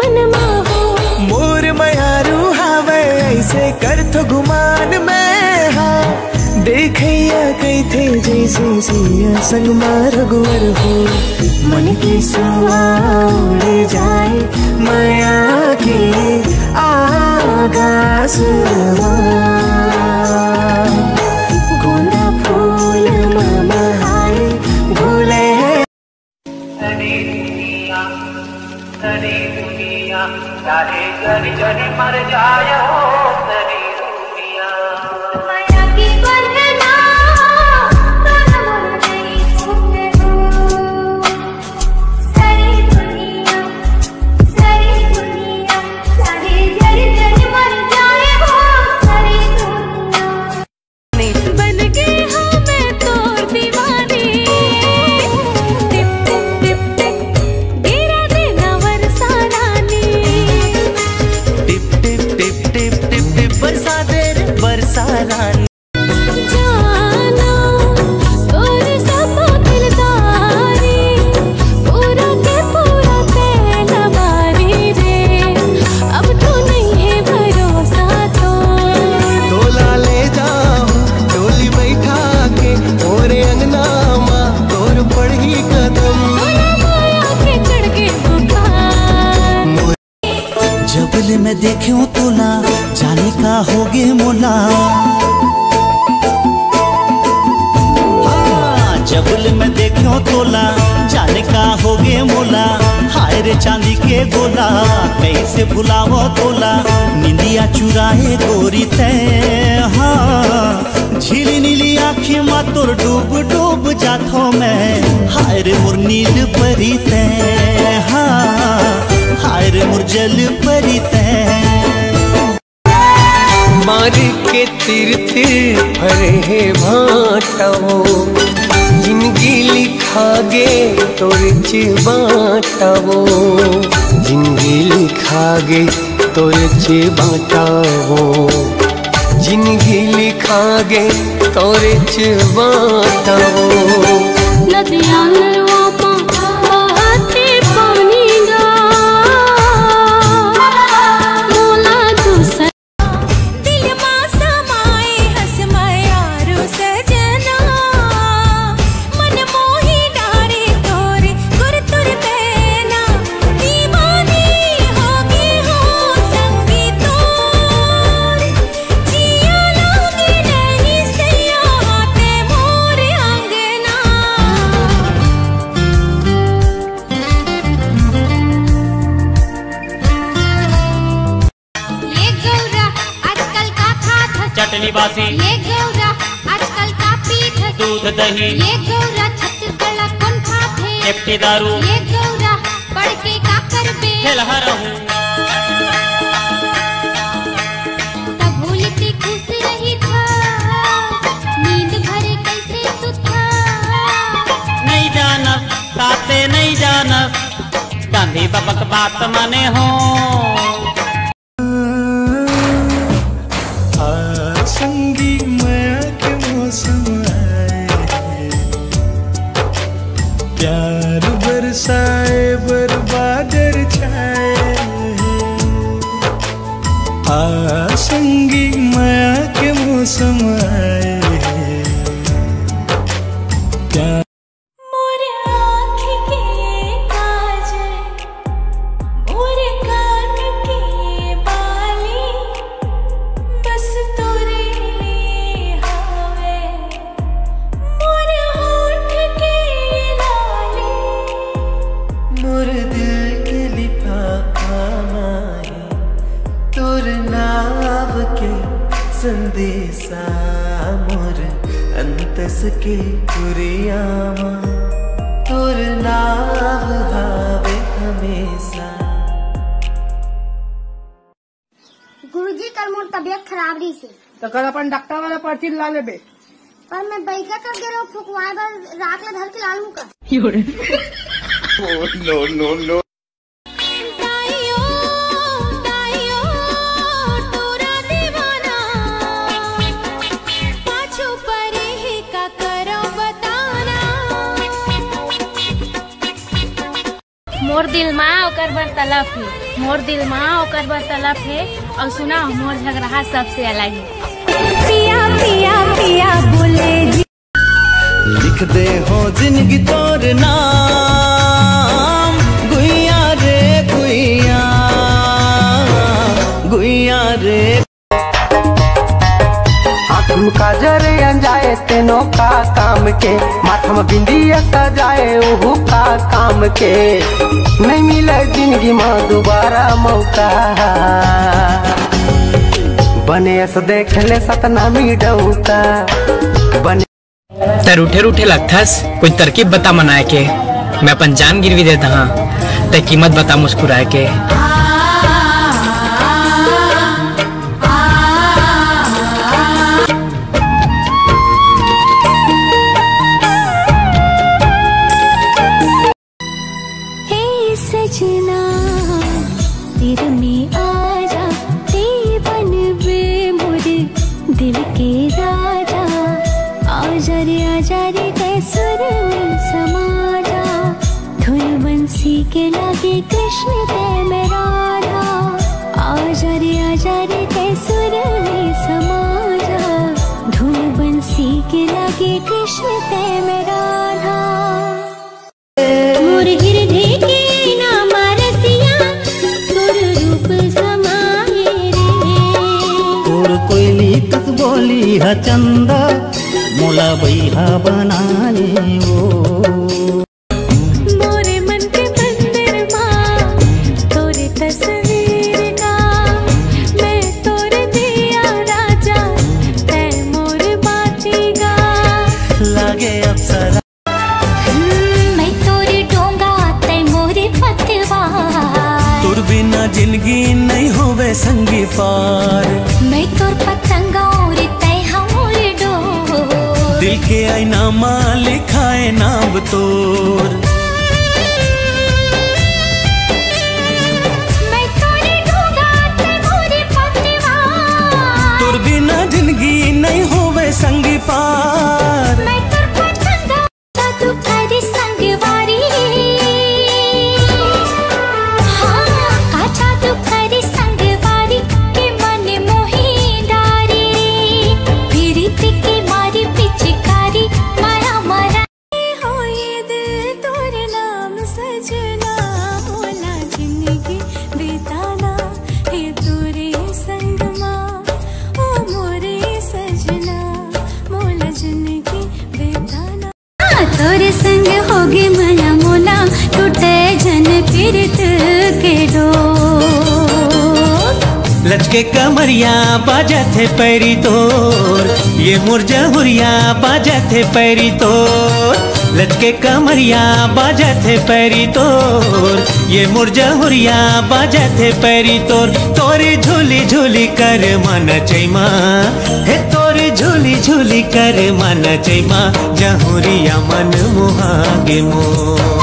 मनमा हो। मोर मयारू हावे ऐसे कर तो गुमान में हा। देखैया कई थे जैसे सिया संग रघुवर हो। मन की सुआड़ जाए माया के आगास गोंदा जरी जरी मर हो तरी रानी गोला कैसे भुलावो तोला निंदिया चुराए गोरी तय हाँ। झीली नीली आँखी मा तोर डूब डूब जाथो मैं। हाय रे मोर नील परी तय हाँ। हाय रे मोर जल परी तय। मार के तीर्थ तिर भरे है भाटाओ ज़िंदगी लिखा गे तोर च बाटाओ ज़िंदगी लिखा गे तोर च बाटाओ ज़िंदगी लिखा गे तोर च बाटाओ नदियाँ बासी ये गौरा आजकल का हस दूध दही। ये गौरा छत्तीसगढ़ कौन खात एकटी दारू। ये गौरा पढ़ के का तब भूलती खुश रही था। नींद भरे कैसे सुता नहीं जानब ताते नहीं जानब गांधी बाबा के बात माने हो। बरसाए बर्बादर छाए आ संगी माया के मौसम आए माही तोर नाव के संदेशा मोर अंतस के कुरियामा तोर नाव हावे हमेशा। गुरुजी कल मोर तबियत खराब रही से तो कल अपन डॉक्टर वाला पर्ची ला लेबे। पर मैं बैठा कर गेलो फुकवाए बर राख ले धर के लाल मुका दाइयो मोर दिल माँ ओकर बर तलफ है। मोर दिल माँ ओकर बर तलफ है। और सुना मोर झगड़ा सबसे अलग है। पिया पिया पिया बोले लिख दे हो ज़िंदगी तोर नाम गुइया रे गुइया। गुइया रे। आँखम काजर अंजाए तेनों का काम के। माथम बिंदिया सजाए ओहू का काम के। नहीं मिले ज़िंदगी में दोबारा मौका। बने से देख ले सतनामी डौका। बने त रूठे रूठे लगथस कोई तरकीब बता मनाए के। मैं अपन जान गिरवी देता हाँ ते कीमत बता मुस्कुराए के। के राजा आजा रे आजा रे ते सुर में समाजा। धुन बंसी के लागे कृष्ण ते में राधा आजा रे आजा रे ते सुर में समाजा। धुन बंसी के लागे कृष्ण ते मैं डोंगा तै मोरे पतवा तोर बिना ज़िंदगी नहीं होवे संगी पार। दिल के आईना माल लिखाए नाम तोर। तै ज़िंदगी नहीं होवे संगी पार। लचके कमरिया बाजा थे पैरी तोर। ये मुरझा हुरिया बाजा थे पैरी तोर। लचके कमरिया बाजा थे पैरी तोर। ये मुरझा हुरिया बाजा थे पैरी तोर। तोरी झूली झूली कर मन चैमा। हे तोरी झूली झूली कर मन चैमा। जहुरिया मन मुहागे मोर।